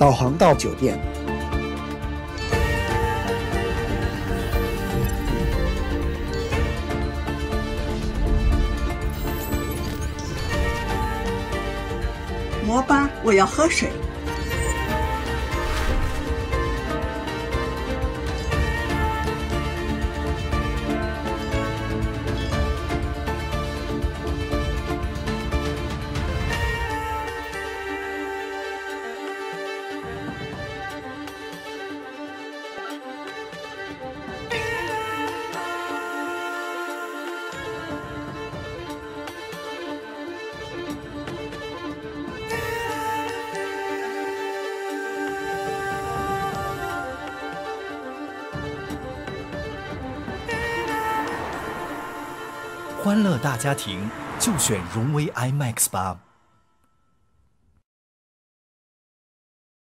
导航到酒店。摩巴，我要喝水。欢乐大家庭就选荣威 IMAX 吧。